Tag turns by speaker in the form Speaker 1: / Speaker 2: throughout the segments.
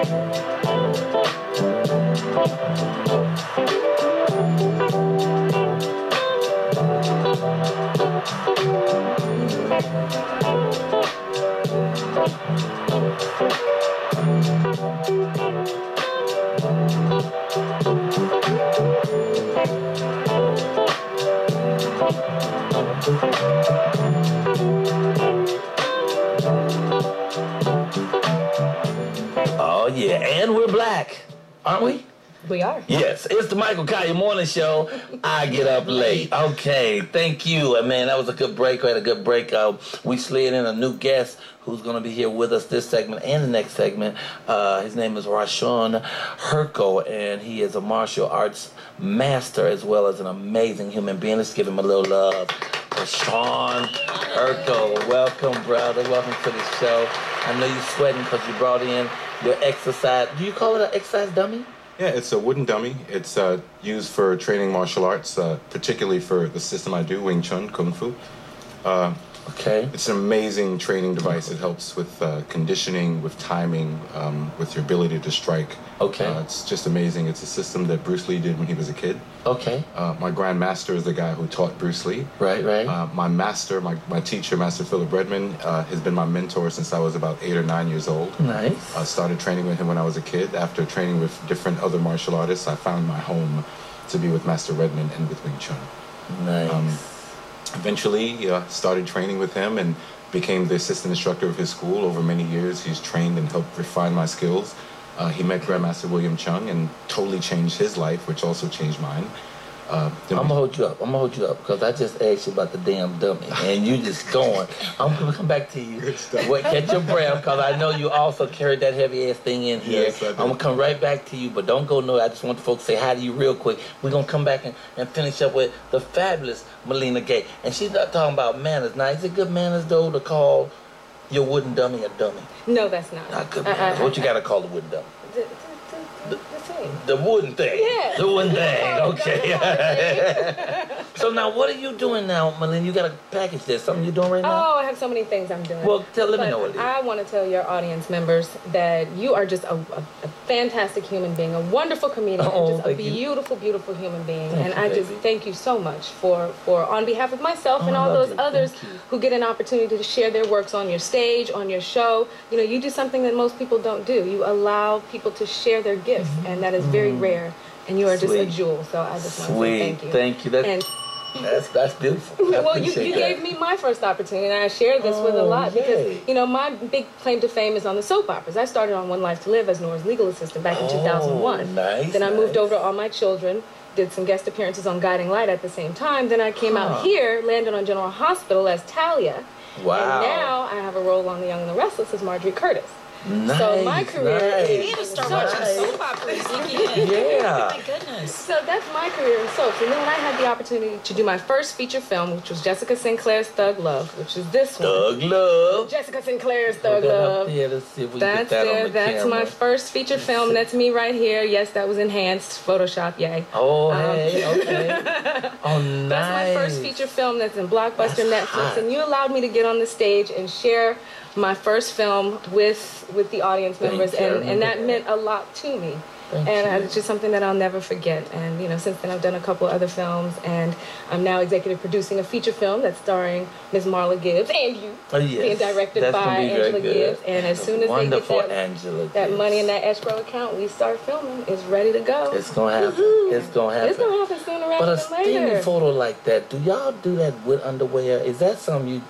Speaker 1: Oh Show. I get up late. Okay, thank you. And man, that was a good break. We had a good break. Uh, we slid in a new guest who's going to be here with us this segment and the next segment. Uh, his name is Rahsun Herkul, and he is a martial arts master as well as an amazing human being. Let's give him a little love. Rahsun Herkul, welcome, brother. Welcome to the show. I know you're sweating because you brought in your exercise. Do you call it an exercise dummy?
Speaker 2: Yeah, it's a wooden dummy. It's uh, used for training martial arts, uh, particularly for the system I do, Wing Chun, Kung Fu. Uh,
Speaker 1: Okay.
Speaker 2: it's an amazing training device. It helps with uh, conditioning, with timing, um, with your ability to strike.
Speaker 1: Okay.
Speaker 2: Uh, it's just amazing. It's a system that Bruce Lee did when he was a kid.
Speaker 1: Okay.
Speaker 2: Uh, my grandmaster is the guy who taught Bruce Lee.
Speaker 1: Right, right.
Speaker 2: Uh, my master, my, my teacher, Master Philip Redmond, uh, has been my mentor since I was about eight or nine years old.
Speaker 1: nice.
Speaker 2: I started training with him when I was a kid. After training with different other martial artists, I found my home to be with Master Redmond and with Wing Chun.
Speaker 1: nice.
Speaker 2: um, Eventually, uh, started training with him and became the assistant instructor of his school. Over many years, he's trained and helped refine my skills. Uh, he met Grandmaster William Cheung and totally changed his life, which also changed mine. Uh,
Speaker 1: I'm gonna hold you up. I'm gonna hold you up because I just asked you about the damn dummy, and you just going. I'm gonna come back to you.
Speaker 2: Good.
Speaker 1: Wait, catch your breath because I know you also carried that heavy ass thing in here.
Speaker 2: Yes, I
Speaker 1: I'm gonna come right back to you, but don't go nowhere. I just want the folks to say hi to you real quick. We're gonna come back and, and finish up with the fabulous Millena Gay, and she's not talking about manners. Now, is it good manners though to call your wooden dummy a dummy?
Speaker 3: No, that's not.
Speaker 1: Not good
Speaker 3: Uh, uh,
Speaker 1: manners. What you gotta call a wooden dummy?
Speaker 3: The,
Speaker 1: wooden thing.
Speaker 3: Yeah.
Speaker 1: The wooden oh, thing.
Speaker 3: Oh,
Speaker 1: Okay. so now, what are you doing now, Malin? You got a package there. Something you're doing right now?
Speaker 3: Oh, I have so many things I'm doing.
Speaker 1: Well, tell- let me know what it is.
Speaker 3: I want to tell your audience members that you are just a, a, a fantastic human being, a wonderful comedian,
Speaker 1: Oh,
Speaker 3: and just a
Speaker 1: thank you.
Speaker 3: beautiful, beautiful human being.
Speaker 1: Thank
Speaker 3: and
Speaker 1: you,
Speaker 3: I just thank you so much for, for on behalf of myself and
Speaker 1: Oh,
Speaker 3: all those others who get an opportunity to share their works on your stage, on your show. You know, you do something that most people don't do. You allow people to share their gifts, mm-hmm. and that is very mm-hmm. rare. And you are just a. Jewel. So I just want to say thank you.
Speaker 1: Thank you. That's,
Speaker 3: And
Speaker 1: that's, that's beautiful. I
Speaker 3: well, you, you
Speaker 1: that.
Speaker 3: gave me my first opportunity, and I shared this with a
Speaker 1: Oh,
Speaker 3: lot
Speaker 1: yay.
Speaker 3: because you know my big claim to fame is on the soap operas. I started on One Life to Live as Nora's legal assistant back in
Speaker 1: Oh,
Speaker 3: 2001.
Speaker 1: nice,
Speaker 3: Then I moved over to All My Children, did some guest appearances on Guiding Light at the same time. Then I came
Speaker 1: Huh.
Speaker 3: out here, landed on General Hospital as Talia,
Speaker 1: Wow.
Speaker 3: and now I have a role on The Young and the Restless as Marjorie Curtis.
Speaker 1: Nice,
Speaker 3: so my career
Speaker 1: nice.
Speaker 3: is-
Speaker 4: You need to start
Speaker 3: Nice.
Speaker 4: watching soap operas again.
Speaker 1: Yeah.
Speaker 4: My goodness.
Speaker 3: So that's my career in soaps. And then when I had the opportunity to do my first feature film, which was Jessica Sinclair's Thug Love, which is this one.
Speaker 1: Thug love.
Speaker 3: Jessica Sinclair's Thug Love.
Speaker 1: there. Let's see if we can
Speaker 3: That's
Speaker 1: get that on
Speaker 3: it.
Speaker 1: the
Speaker 3: That's
Speaker 1: camera.
Speaker 3: my first feature film. That's me right here. Yes, that was enhanced Photoshop. Yay.
Speaker 1: Oh,
Speaker 3: Um,
Speaker 1: hey, okay. Oh, nice.
Speaker 3: That's my first feature film that's in Blockbuster
Speaker 1: That's
Speaker 3: Netflix,
Speaker 1: hot.
Speaker 3: and you allowed me to get on the stage and share my first film with with the audience members, and, and that meant a lot to me.
Speaker 1: Thank
Speaker 3: and
Speaker 1: you.
Speaker 3: it's just something that I'll never forget. And you know, since then I've done a couple other films, and I'm now executive producing a feature film that's starring Ms. Marla Gibbs and you,
Speaker 1: Oh, yes.
Speaker 3: being directed
Speaker 1: That's
Speaker 3: by
Speaker 1: be
Speaker 3: Angela. Gibbs. And as soon as they get that,
Speaker 1: Angela
Speaker 3: that
Speaker 1: Gibbs.
Speaker 3: money in that escrow account, we start filming. It's ready to go.
Speaker 1: It's gonna happen. Mm-hmm. It's gonna happen.
Speaker 3: It's gonna happen sooner rather than
Speaker 1: But
Speaker 3: rather
Speaker 1: a steamy photo like that, do y'all do that with underwear? Is that something you?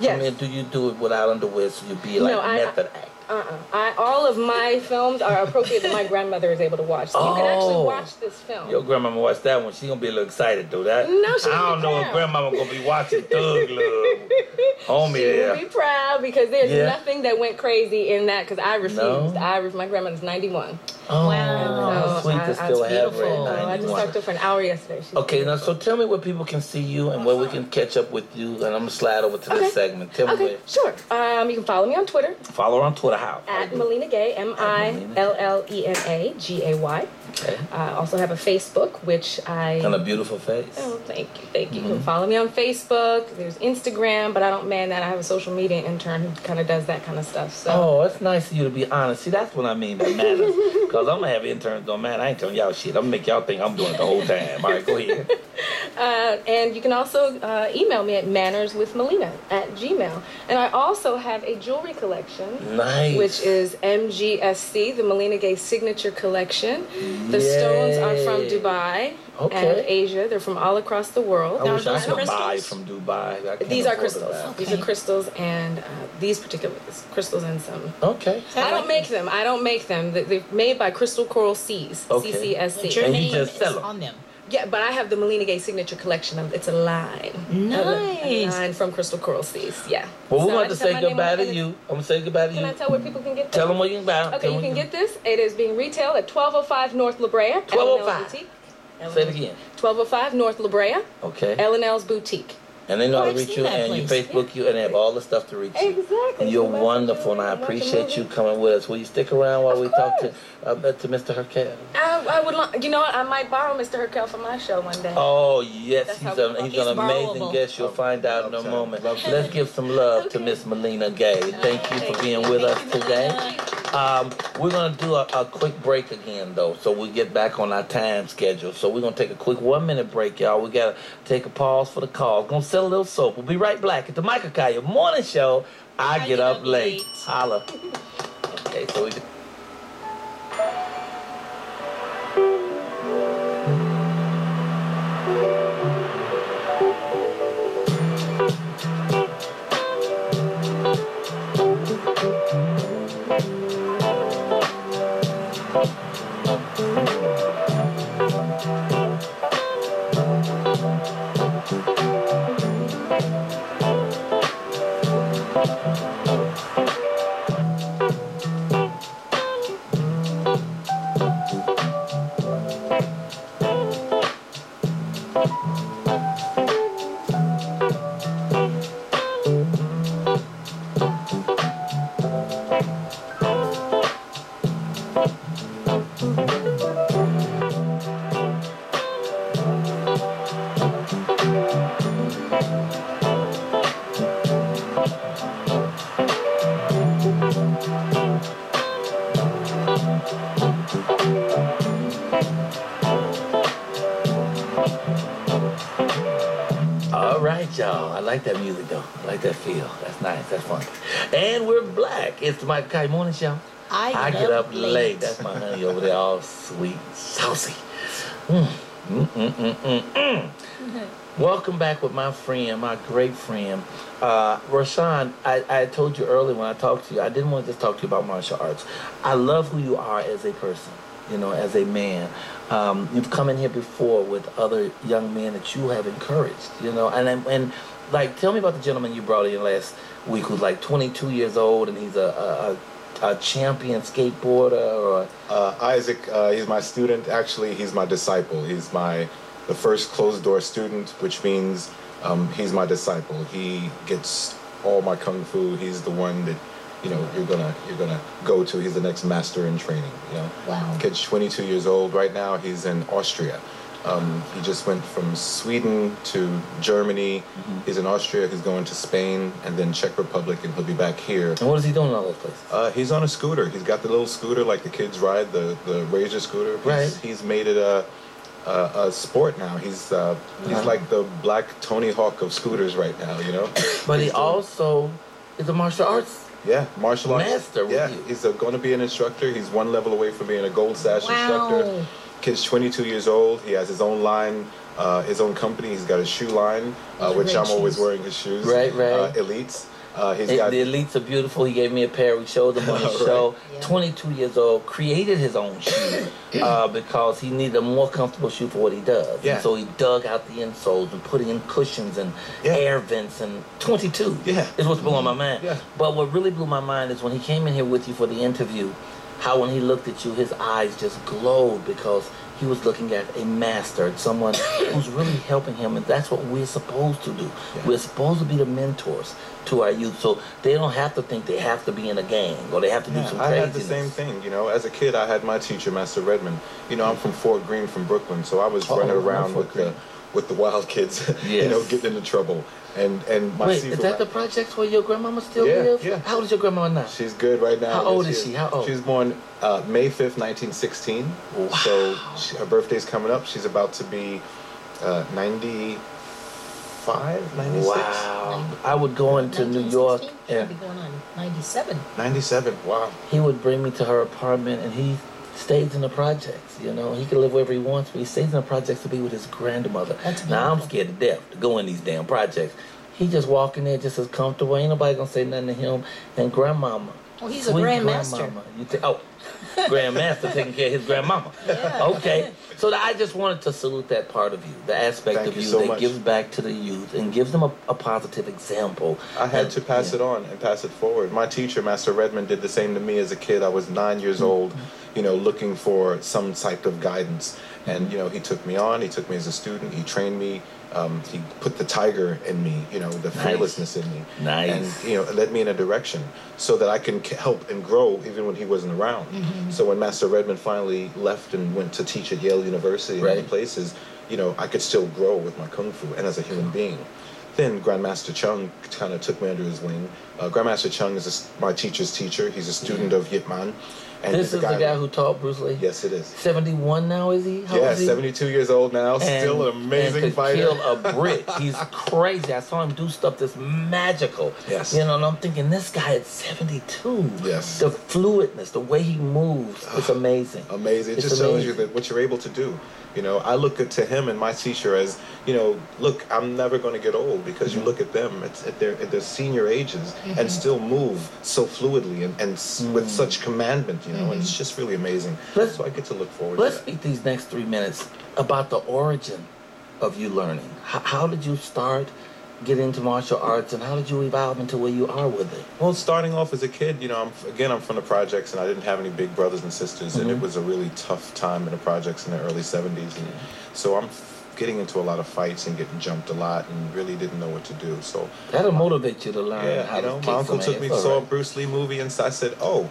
Speaker 1: I mean, do you do it without underwear so you'd be like
Speaker 3: No, I-
Speaker 1: method act?
Speaker 3: Uh-uh. I, all of my films are appropriate that my grandmother is able to watch. So you can actually
Speaker 1: Oh.
Speaker 3: watch this film.
Speaker 1: Your grandmama watch that one. She gonna be a little excited though. That
Speaker 3: No, she
Speaker 1: I don't
Speaker 3: be
Speaker 1: know if
Speaker 3: proud.
Speaker 1: grandmama gonna be watching Thug Love. Homie
Speaker 3: She
Speaker 1: there.
Speaker 3: will be proud because there's
Speaker 1: Yeah.
Speaker 3: nothing that went crazy in that because I refused.
Speaker 1: No?
Speaker 3: I ref- my grandmother's 91.
Speaker 1: Oh,
Speaker 4: Wow.
Speaker 1: sweet
Speaker 3: I-
Speaker 1: to
Speaker 3: I-
Speaker 1: still
Speaker 4: that's
Speaker 1: have her at
Speaker 4: beautiful.
Speaker 3: So I just talked to her for an hour yesterday. She's
Speaker 1: Okay, now so tell me where people can see you and where we can catch up with you, and I'm gonna slide over to
Speaker 3: Okay.
Speaker 1: this segment. Tell me
Speaker 3: Okay,
Speaker 1: where.
Speaker 3: sure. Um, you can follow me on Twitter.
Speaker 1: Follow her on Twitter. How?
Speaker 3: At Millena Gay, M I L L E N A G A Y.
Speaker 1: Okay.
Speaker 3: I also have a Facebook, which I.
Speaker 1: And a beautiful face.
Speaker 3: Oh, thank you, thank you. You can mm-hmm. follow me on Facebook. There's Instagram, but I don't man that. I have a social media intern who kind of does that kind of stuff. So.
Speaker 1: Oh, it's nice of you to be honest. See, that's what I mean by manners. Because I'm going to have interns don't matter. I ain't telling y'all shit. I'm going to make y'all think I'm doing it the whole time. All right, go ahead.
Speaker 3: Uh, and you can also uh, email me at mannerswithmelina at gmail. And I also have a jewelry collection.
Speaker 1: Nice.
Speaker 3: Which is MGSC, the Millena Gay Signature Collection. The stones are from Dubai
Speaker 1: Okay.
Speaker 3: and Asia. They're from all across the world.
Speaker 1: I
Speaker 4: Now,
Speaker 1: wish I
Speaker 4: those
Speaker 1: could
Speaker 4: crystals?
Speaker 1: buy from Dubai.
Speaker 3: These are crystals.
Speaker 1: that.
Speaker 3: These are crystals, and uh, these particular crystals and some.
Speaker 1: Okay.
Speaker 3: I don't make them. I don't make them. They- They're made by Crystal Coral Seas.
Speaker 1: Okay.
Speaker 3: CCSC.
Speaker 1: And you just
Speaker 4: is
Speaker 1: sell 'em.
Speaker 4: on them.
Speaker 3: Yeah, but I have the Millena Gay signature collection. Um, It's a line. A, a
Speaker 4: Nice.
Speaker 3: line from Crystal Coral Seas. Yeah.
Speaker 1: Well, we're
Speaker 3: So I
Speaker 1: going to say goodbye to you. I'm going to say goodbye to you.
Speaker 3: Can I tell where people can get
Speaker 1: Tell them where you can buy 'em. Tell
Speaker 3: Okay, you can
Speaker 1: where
Speaker 3: get this. It is being retailed at 1205 North La Brea.
Speaker 1: 1205. Say it again.
Speaker 3: 1205 North La Brea.
Speaker 1: Okay.
Speaker 3: L&L's Boutique.
Speaker 1: And they know
Speaker 4: Oh,
Speaker 1: how to
Speaker 4: I've
Speaker 1: reach you
Speaker 4: that
Speaker 1: and you
Speaker 4: place.
Speaker 1: Facebook you and they have all the stuff to reach you.
Speaker 3: Exactly.
Speaker 1: And you're
Speaker 3: You can buy some
Speaker 1: wonderful and I
Speaker 3: jewelry, watch a
Speaker 1: appreciate you coming with us. Will you stick around while
Speaker 3: Of
Speaker 1: we talk to
Speaker 3: course.
Speaker 1: uh, to Mr. Herkul?
Speaker 3: I, I would, lo- you know what? I might borrow Mr. Herkul for my show one day.
Speaker 1: Oh yes,
Speaker 3: That's
Speaker 1: he's,
Speaker 3: how
Speaker 1: a, he's,
Speaker 4: He's
Speaker 1: an amazing
Speaker 4: borrowable.
Speaker 1: guest. You'll find out in a moment. Let's give some love to Miss Millena Gay. Thank you for being with us
Speaker 4: Thank you,
Speaker 1: today. Um, we're gonna do a, a quick break again though, so we get back on our time schedule. So we're gonna take a quick one minute break, y'all. We gotta take a pause for the call. Gonna sell a little soap. We'll be right back at the Michael Colyar Morning Show. I, get, up, late. Holla. okay, so we. up, up. Y'all. I like that music though. I like that feel. That's nice. That's fun. And we're black. It's the Michael Colyar Morning Show.
Speaker 4: I
Speaker 1: I
Speaker 4: get up late.
Speaker 1: late. That's my honey over there, all sweet, saucy. Mm, mm, mm, mm. Welcome back with my friend, my great friend, uh, Rahsun. I, I told you earlier when I talked to you, I didn't want to just talk to you about martial arts. I love who you are as a person, you know, as a man. Um, you've come in here before with other young men that you have encouraged, you know, and and, like, tell me about the gentleman you brought in last week who's like 22 years old and he's a, a, a, champion skateboarder
Speaker 2: Uh, Isaac, uh, he's my student. Actually, he's my disciple. He's my the first closed door student, which means um, he's my disciple. He gets all my kung fu. He's the one that you know you're gonna you're gonna go to. He's the next master in training. You know,
Speaker 4: Wow.
Speaker 2: kid's 22 years old right now. He's in Austria. Um, he just went from Sweden to Germany. He's in Austria. He's going to Spain and then Czech Republic, and he'll be back here.
Speaker 1: and what is he doing in all those places?
Speaker 2: Uh, he's on a scooter. He's got the little scooter like the kids ride, the the Razor scooter. He's,
Speaker 1: Right.
Speaker 2: He's made it a a, a sport now. He's uh, he's
Speaker 1: Uh-huh.
Speaker 2: like the black Tony Hawk of scooters right now. You know.
Speaker 1: But he
Speaker 2: He's the-
Speaker 1: also is a martial arts.
Speaker 2: Yeah martial arts
Speaker 1: Master
Speaker 2: Yeah,
Speaker 1: you.
Speaker 2: he's going to be an instructor. He's one level away from being a gold sash
Speaker 4: Wow.
Speaker 2: instructor. Kid's 22 years old. He has his own line. Uh, his own company. He's got a shoe line, uh, which I'm always wearing his shoes.
Speaker 1: Right, right.
Speaker 2: Uh, elites. Uh, he's
Speaker 1: It-
Speaker 2: got
Speaker 1: the elites are beautiful. He gave me a pair. We showed them on the
Speaker 2: Right.
Speaker 1: show.
Speaker 4: Yeah.
Speaker 1: 22 years old, created his own shoe uh, because he needed a more comfortable shoe for what he does.
Speaker 2: Yeah.
Speaker 1: And so he dug out the insoles and put in cushions and
Speaker 2: Yeah.
Speaker 1: air vents and 22
Speaker 2: Yeah.
Speaker 1: is what's blowing my mind.
Speaker 2: Yeah.
Speaker 1: But what really blew my mind is when he came in here with you for the interview, how when he looked at you, his eyes just glowed because he was looking at a master, someone who's really helping him, and that's what we're supposed to do.
Speaker 2: Yeah.
Speaker 1: We're supposed to be the mentors to our youth, so they don't have to think they have to be in a gang or they have to do
Speaker 2: Yeah,
Speaker 1: some
Speaker 2: I
Speaker 1: craziness.
Speaker 2: had the same thing. You know, as a kid, I had my teacher, Master Redmond. You know, I'm from Fort Greene, from Brooklyn, so I was
Speaker 1: Oh,
Speaker 2: running around with the
Speaker 1: Greene.
Speaker 2: With the wild kids. you know, getting into trouble. And and my
Speaker 1: Wait,
Speaker 2: seafood-
Speaker 1: is that the projects where your grandmama still
Speaker 2: Yeah,
Speaker 1: lives?
Speaker 2: yeah.
Speaker 1: How old is your grandma now?
Speaker 2: She's good right now.
Speaker 1: How
Speaker 2: Yes,
Speaker 1: old is she? How old?
Speaker 2: She was born uh, May 5th, 1916. Wow. So she, her birthday's coming up. She's about to be uh, 95, 96?
Speaker 1: Wow. I would go into New York
Speaker 4: 1916? Should
Speaker 1: and
Speaker 4: be going on 97.
Speaker 2: 97. Wow.
Speaker 1: he would bring me to her apartment and he stays in the projects, you know. He can live wherever he wants, but he stays in the projects to be with his grandmother.
Speaker 4: That's
Speaker 1: now I'm scared to death to go in these damn projects. He just walking there just as comfortable. Ain't nobody gonna say nothing to him. And grandmama.
Speaker 4: Well, he's a grandmaster.
Speaker 1: grandmama. You ta- oh, grandmaster taking care of his grandmama. Okay. So I just wanted to salute that part of you, the aspect
Speaker 2: Thank
Speaker 1: of
Speaker 2: you
Speaker 1: you,
Speaker 2: so
Speaker 1: that
Speaker 2: much.
Speaker 1: gives back to the youth and gives them a, a positive example.
Speaker 2: I had
Speaker 1: And-
Speaker 2: to pass
Speaker 1: yeah.
Speaker 2: it on and pass it forward. My teacher, Master Redmond, did the same to me as a kid. I was nine years old, you know, looking for some type of guidance. And, you know, he took me on, he took me as a student, he trained me, um, he put the tiger in me, you know, the
Speaker 1: Nice.
Speaker 2: fearlessness in me.
Speaker 1: Nice.
Speaker 2: And, you know, led me in a direction so that I can help and grow even when he wasn't around. So when Master Redmond finally left and went to teach at Yale University and
Speaker 1: Right.
Speaker 2: other places, you know, I could still grow with my kung fu and as a human being. Then Grandmaster Cheung kind of took me under his wing. Uh, Grandmaster Cheung is a s my teacher's teacher. He's a student of Yip Man. And
Speaker 1: This
Speaker 2: he's
Speaker 1: is the guy who taught Bruce Lee.
Speaker 2: Yes, it is.
Speaker 1: 71 now, is he? How
Speaker 2: Yeah,
Speaker 1: is he?
Speaker 2: 72 years old now.
Speaker 1: And-
Speaker 2: still an amazing
Speaker 1: and could
Speaker 2: fighter.
Speaker 1: kill a brick. He's crazy. I saw him do stuff that's magical.
Speaker 2: Yes.
Speaker 1: You know, and I'm thinking this guy at 72.
Speaker 2: Yes.
Speaker 1: The fluidness, the way he moves, it's amazing.
Speaker 2: amazing. It
Speaker 1: It's
Speaker 2: just shows you that what you're able to do. You know, I look at to him and my teacher as, you know, look, I'm never going to get old because
Speaker 1: Mm-hmm.
Speaker 2: you look at them at their at their senior ages and still move so fluidly and, and s with such commandment. You know, and it's just really amazing.
Speaker 1: Mm-hmm. Let's-
Speaker 2: so I get to look forward.
Speaker 1: Let's
Speaker 2: to
Speaker 1: speak these next three minutes about the origin of you learning. How, how did you start getting into martial arts and how did you evolve into where you are with it?
Speaker 2: Well, starting off as a kid, you know, I'm again I'm from the projects, and I didn't have any big brothers and sisters, and it was a really tough time in the projects in the early '70s, and so I'm getting into a lot of fights and getting jumped a lot, and really didn't know what to do. So
Speaker 1: That'll motivate you to learn
Speaker 2: yeah,
Speaker 1: how
Speaker 2: you know,
Speaker 1: to
Speaker 2: my uncle took me
Speaker 1: ass.
Speaker 2: saw a Bruce Lee movie, and so I said, oh.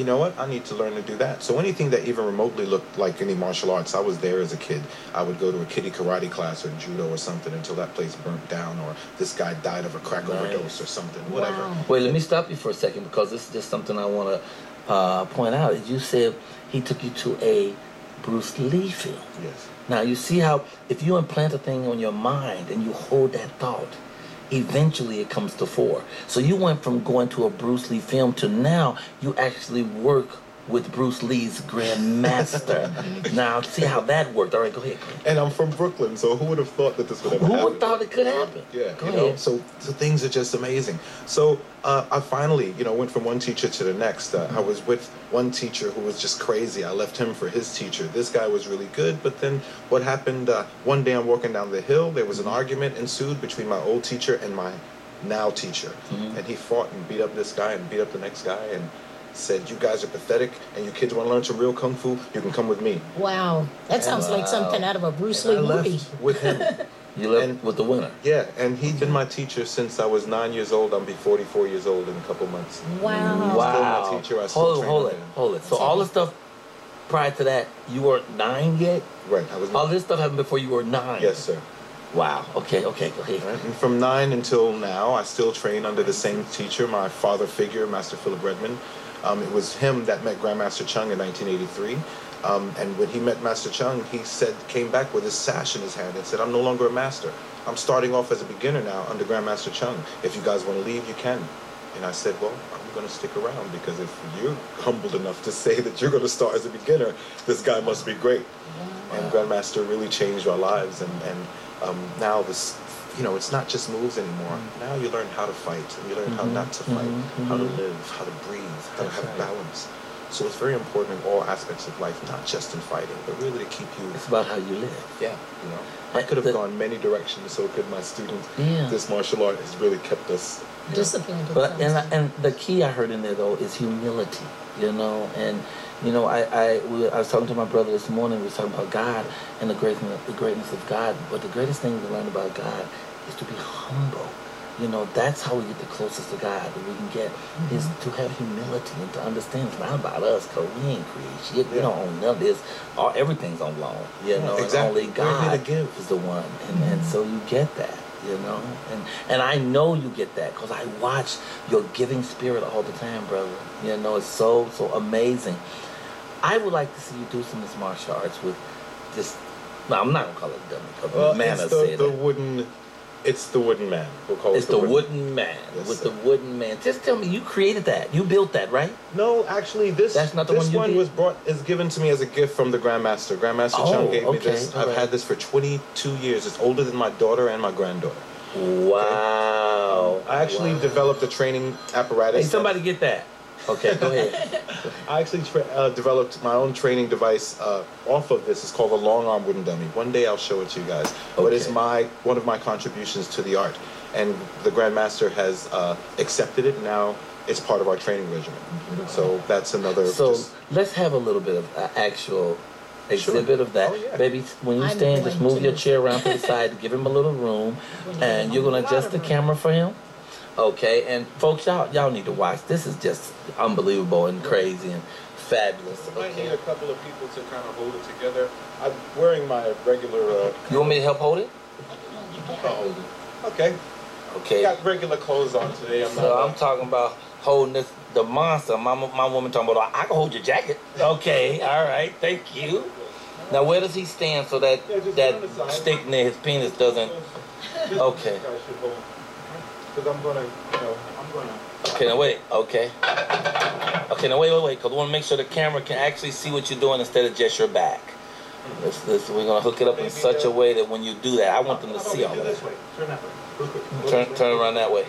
Speaker 2: You know what? I need to learn to do that. So anything that even remotely looked like any martial arts, I was there as a kid. I would go to a kiddie karate class or judo or something until that place burnt down or this guy died of a crack
Speaker 1: Nice.
Speaker 2: overdose or something, whatever.
Speaker 4: Wow.
Speaker 1: Wait, let me stop you for a second because this is just something I want to uh, point out. You said he took you to a Bruce Lee film.
Speaker 2: Yes.
Speaker 1: Now you see how if you implant a thing on your mind and you hold that thought, eventually it comes to four. So you went from going to a Bruce Lee film to now you actually work with Bruce Lee's grandmaster. now see how that worked. All right, go ahead. Go ahead.
Speaker 2: And I'm from Brooklyn, so who would have thought that this would ever
Speaker 1: Who
Speaker 2: happen?
Speaker 1: would thought it could happen?
Speaker 2: Yeah,
Speaker 1: go
Speaker 2: you know,
Speaker 1: ahead.
Speaker 2: so so things are just amazing. So uh, I finally, you know, went from one teacher to the next. Uh, I was with one teacher who was just crazy. I left him for his teacher. This guy was really good, but then what happened? Uh, one day I'm walking down the hill. There was an argument ensued between my old teacher and my now teacher, and he fought and beat up this guy and beat up the next guy and said, "You guys are pathetic, and you kids want to learn some real kung fu. You can come with me."
Speaker 4: Wow. That sounds like something uh, out of a Bruce Lee
Speaker 2: I
Speaker 4: movie.
Speaker 2: left with him.
Speaker 1: You left
Speaker 2: and-
Speaker 1: with the winner.
Speaker 2: Yeah, and he'd been my teacher since I was nine years old. I'll be 44 years old in a couple months.
Speaker 4: Wow.
Speaker 1: Wow.
Speaker 2: Still my teacher, I still
Speaker 1: hold,
Speaker 2: train
Speaker 1: hold
Speaker 2: with
Speaker 1: it,
Speaker 2: him.
Speaker 1: hold it. So all the stuff prior to that, you weren't nine yet.
Speaker 2: Right, I was.
Speaker 1: All this stuff happened before you were nine.
Speaker 2: Yes, sir.
Speaker 1: Wow. Okay. Okay. Go ahead.
Speaker 2: Right, And from nine until now, I still train under the same teacher, my father figure, Master Philip Redmond. Um, it was him that met Grandmaster Cheung in 1983. Um, and when he met Master Cheung, he said, came back with his sash in his hand and said, I'm no longer a master. I'm starting off as a beginner now under Grandmaster Cheung. If you guys want to leave, you can. And I said, well, I'm going to stick around because if you're humbled enough to say that you're going to start as a beginner, this guy must be great. And Grandmaster really changed our lives. And, and um, now this, you know, it's not just moves anymore. Mm. Now you learn how to fight, and you learn how mm-hmm. not to fight, mm-hmm. how to mm-hmm. live, how to breathe, how to have
Speaker 1: right.
Speaker 2: balance. So it's very important in all aspects of life, not just in fighting, but really to keep you.
Speaker 1: It's about how you live.
Speaker 2: Yeah, you know. I could have
Speaker 1: The-
Speaker 2: gone many directions. So could my students.
Speaker 1: Yeah.
Speaker 2: This martial art has really kept us.
Speaker 4: Disciplined.
Speaker 1: But and
Speaker 4: sounds.
Speaker 1: and the key I heard in there though is humility, you know, and you know I I, we, I was talking to my brother this morning. We were talking about God and the greatness the greatness of God. But the greatest thing to learn about God is to be humble. You know, that's how we get the closest to God that we can get is to have humility and to understand it's not about us because we ain't create shit. We don't own none of this. All everything's on loan. You know, and
Speaker 2: exactly.
Speaker 1: only
Speaker 2: here to
Speaker 1: God
Speaker 2: give.
Speaker 1: is the one, and and so you get that you know and and i know you get that because i watch your giving spirit all the time brother you know it's so so amazing i would like to see you do some of this martial arts with this no i'm not gonna call it dummy because
Speaker 2: Well,
Speaker 1: man
Speaker 2: it's the, the wooden. It's the wooden man. We'll call
Speaker 1: it's
Speaker 2: it
Speaker 1: the wooden man
Speaker 2: Yes,
Speaker 1: with
Speaker 2: sir.
Speaker 1: the wooden man just tell me you created that you built that right
Speaker 2: No, actually, this
Speaker 1: That's not the
Speaker 2: this
Speaker 1: one you
Speaker 2: one was brought is given to me as a gift from the Grandmaster. Grandmaster
Speaker 1: Oh,
Speaker 2: Cheung gave me
Speaker 1: okay,
Speaker 2: this. I've had this for 22 years. It's older than my daughter and my granddaughter.
Speaker 1: wow
Speaker 2: I actually
Speaker 1: Wow.
Speaker 2: developed a training apparatus.
Speaker 1: hey somebody get that okay go ahead
Speaker 2: I actually tra- uh, developed my own training device uh, off of this. It's called a long arm wooden dummy. One day I'll show it to you guys. But it's my one of my contributions to the art, and the Grandmaster has uh, accepted it. Now it's part of our training regimen. So that's another.
Speaker 1: So
Speaker 2: just-
Speaker 1: let's have a little bit of uh, actual exhibit of that.
Speaker 2: Oh, yeah.
Speaker 1: Baby, when you
Speaker 4: I'm
Speaker 1: stand, just
Speaker 4: going
Speaker 1: move your chair around to the side to give him a little room. And you're going to adjust the camera for him. Okay, and folks, y'all y'all need to watch. This is just unbelievable and crazy and fabulous.
Speaker 2: I might need a couple of people to kind of hold it together. I'm wearing my regular. Uh,
Speaker 1: You want me to help hold it?
Speaker 2: Hold it. Okay. I
Speaker 1: Okay.
Speaker 2: got regular clothes on today. I'm
Speaker 1: So
Speaker 2: not.
Speaker 1: I'm talking about holding this the monster. My my woman talking about I can hold your jacket. Okay, all right, thank you. Now where does he stand so that
Speaker 2: Yeah,
Speaker 1: that stick near his penis doesn't? Okay.
Speaker 2: Because I'm gonna, you know, I'm gonna.
Speaker 1: Okay, now wait. Okay. Okay, now wait, wait, wait. Because we want to make sure the camera can actually see what you're doing instead of just your back. This, this, we're gonna hook it up in such a way that when you do that, I want them to see all of
Speaker 2: this
Speaker 1: that.
Speaker 2: way? Turn that way. Go
Speaker 1: Turn, turn around that way.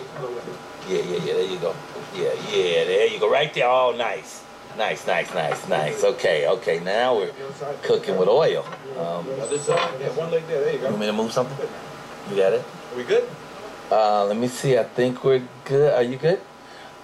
Speaker 1: Yeah, yeah, yeah. There you go. Yeah, yeah. There you go. Right there. All nice. Nice, nice, nice, nice. Okay, okay. Now we're
Speaker 2: The other side.
Speaker 1: cooking with oil. Um,
Speaker 2: one leg there. There you
Speaker 1: you want me to move something? You got it.
Speaker 2: Are we good?
Speaker 1: Uh, let me see. I think we're good. Are you good?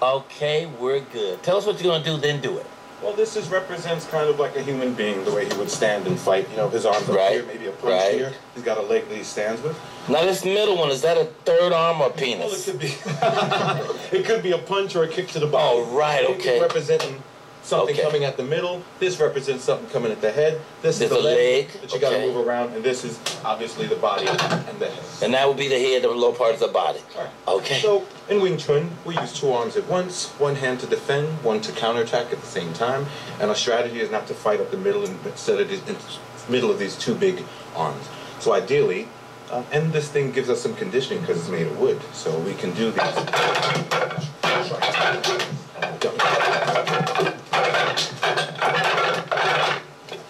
Speaker 1: Okay, we're good. Tell us what you're gonna do, then do it.
Speaker 2: Well, this is represents kind of like a human being, the way he would stand and fight. You know, his arms up here, maybe a punch
Speaker 1: right.
Speaker 2: here. He's got a leg that he stands with.
Speaker 1: Now this middle one is that a third arm or penis?
Speaker 2: Well, it could be. it could be a punch or a kick to the body.
Speaker 1: Oh, right, okay.
Speaker 2: representing something
Speaker 1: Okay.
Speaker 2: coming at the middle. This represents something coming at the head. This
Speaker 1: There's
Speaker 2: is the leg,
Speaker 1: leg,
Speaker 2: that you got to move around, and this is obviously the body and the head.
Speaker 1: And that would be the head, the lower part of the body.
Speaker 2: Alright.
Speaker 1: Okay.
Speaker 2: So in Wing Chun, we use two arms at once, one hand to defend, one to counterattack at the same time. And our strategy is not to fight up the middle and instead of the middle of these two big arms. So ideally, uh, and this thing gives us some conditioning because it's made of wood, so we can do these.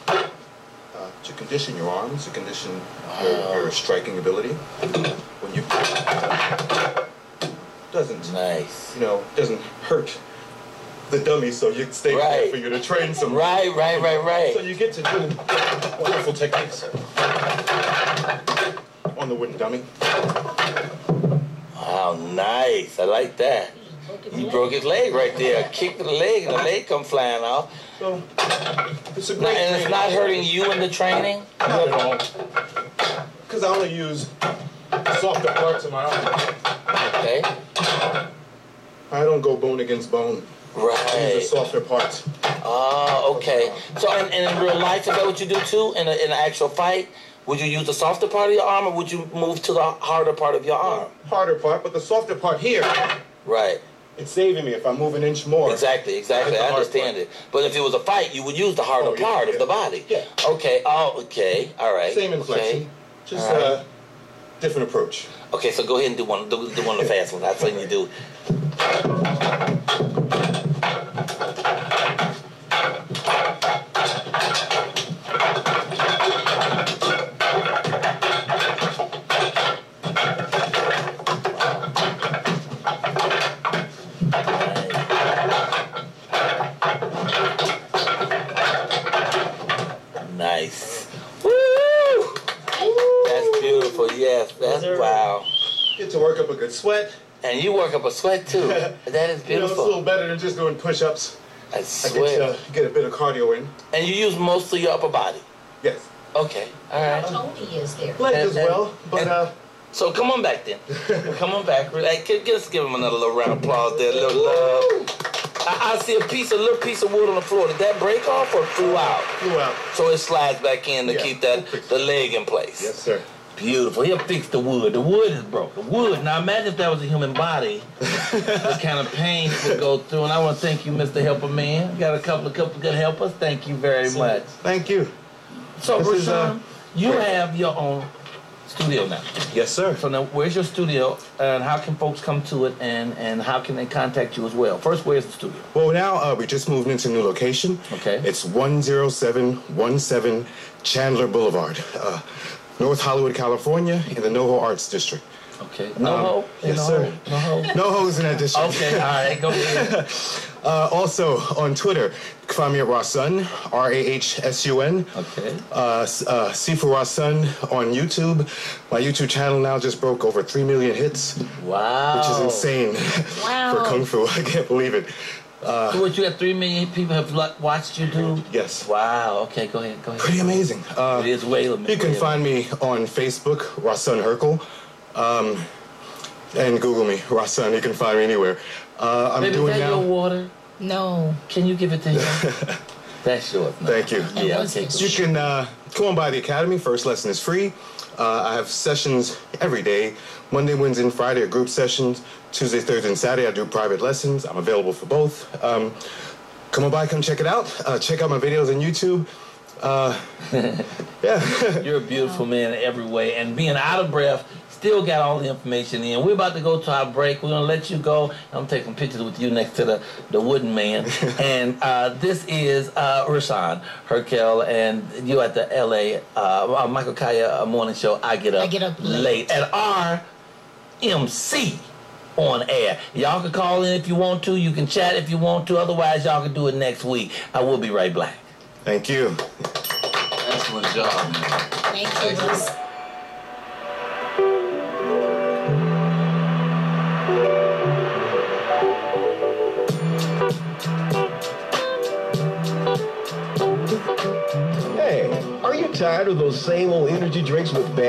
Speaker 2: Uh, to condition your arms, to condition your, oh. your striking ability. When you doesn't
Speaker 1: Nice.
Speaker 2: you know doesn't hurt the dummy, so you stay there for you to train some.
Speaker 1: Right, right, right, right.
Speaker 2: So you get to do wonderful techniques on the wooden dummy.
Speaker 1: Wow, nice. I like that. He broke his leg right there. Kicked the leg, and the leg come flying off.
Speaker 2: So it's a great
Speaker 1: and it's not hurting you in the training.
Speaker 2: Not at all. Because I only use softer parts of my arm.
Speaker 1: Okay.
Speaker 2: I don't go bone against bone. I use the softer parts.
Speaker 1: Oh, okay. So, and, and in real life, is that what you do too? In, a, in an actual fight, would you use the softer part of your arm, or would you move to the harder part of your arm?
Speaker 2: Harder part, but the softer part here,
Speaker 1: Right.
Speaker 2: It's saving me if I move an inch more.
Speaker 1: Exactly, exactly. I understand
Speaker 2: part.
Speaker 1: it. But if it was a fight, you would use the harder
Speaker 2: Oh, yeah,
Speaker 1: part of the body.
Speaker 2: Yeah.
Speaker 1: Okay. Oh, okay. All right.
Speaker 2: Same inflection,
Speaker 1: Okay.
Speaker 2: just
Speaker 1: Alright.
Speaker 2: uh, different approach.
Speaker 1: Okay. So go ahead and do one. Do, do one of the fast ones. I've seen you do. That's beautiful. Yes, that's
Speaker 2: sir.
Speaker 1: wow.
Speaker 2: Get to work up a good sweat.
Speaker 1: And you work up a sweat too. That is
Speaker 2: You know, it's a little better than just doing push-ups.
Speaker 1: I
Speaker 2: I get
Speaker 1: swear.
Speaker 2: to get a bit of cardio in.
Speaker 1: And you use mostly your upper body.
Speaker 2: Yes.
Speaker 1: Okay, all right.
Speaker 4: Tony is there.
Speaker 2: Leg as well, but
Speaker 1: and-
Speaker 2: uh,
Speaker 1: So come on back then. come on back. Like, give, just give him another little round of applause there. Little love. I, I see a piece, a little piece of wood on the floor. Did that break off or flew out?
Speaker 2: flew out.
Speaker 1: So it slides back in to
Speaker 2: Yeah,
Speaker 1: keep that the leg in place.
Speaker 2: Yes, sir.
Speaker 1: Beautiful. He'll fix the wood. The wood is broken. Wood. Now imagine if that was a human body, what kind of pain it would go through. And I want to thank you, Mr. Helper Man. Got a couple of couple good helpers. Thank you very much.
Speaker 2: Thank you.
Speaker 1: So,
Speaker 2: This is, uh,
Speaker 1: Rahsun, you have your own studio now.
Speaker 2: Yes, sir.
Speaker 1: So now, where's your studio, and how can folks come to it, and and how can they contact you as well? First, where's the studio?
Speaker 2: Well, now uh, we just moved into a new location.
Speaker 1: Okay.
Speaker 2: It's 10717 Chandler Boulevard, uh, North Hollywood, California, in the NoHo Arts District.
Speaker 1: Okay. No ho.
Speaker 2: Um, yes,
Speaker 1: no
Speaker 2: sir.
Speaker 1: Ho? No ho.
Speaker 2: No hoes in that district.
Speaker 1: Okay. All right. Go ahead.
Speaker 2: Uh, also on Twitter, you find me at Rahsun, R A H S U N.
Speaker 1: Okay.
Speaker 2: Uh, s- uh, C for Rahsun on YouTube. My YouTube channel now just broke over 3 million hits,
Speaker 1: Wow.
Speaker 2: which is insane
Speaker 4: Wow.
Speaker 2: for Kung Fu. I can't believe it.
Speaker 1: So what you got? Three million people have lo- watched you do.
Speaker 2: Yes.
Speaker 1: Wow. Okay. Go ahead. Go ahead.
Speaker 2: Pretty amazing. Uh,
Speaker 1: It is way.
Speaker 2: You can find me on Facebook, Rahsun Herkul, um, and Google me, Rahsun. You can find me anywhere. Uh, I'm
Speaker 1: Baby,
Speaker 2: doing
Speaker 1: that your water?
Speaker 4: No.
Speaker 1: Can you give it to him? That's yours. No.
Speaker 2: Thank you.
Speaker 1: Yeah. Okay.
Speaker 4: his.
Speaker 2: You can uh, come on by the academy. First lesson is free. Uh, I have sessions every day Monday, Wednesday, and Friday are group sessions. Tuesday, Thursday, and Saturday I do private lessons. I'm available for both. Um, come on by, come check it out. Uh, check out my videos on YouTube. Uh, yeah.
Speaker 1: You're a beautiful man in every way, and being out of breath, still got all the information in. We're about to go to our break. We're gonna let you go. I'm taking pictures with you next to the, the wooden man. and uh, this is uh, Rahsun Herkul, and you at the LA uh, uh, Michael Colyar uh, morning show. I get up,
Speaker 4: I Get Up Late.
Speaker 1: late at RMC on air. Y'all can call in if you want to. You can chat if you want to. Otherwise, y'all can do it next week. I will be right back.
Speaker 2: Thank you.
Speaker 1: Excellent job, man.
Speaker 4: Thank you, Russ.
Speaker 5: Hey, are you tired of those same old energy drinks with bad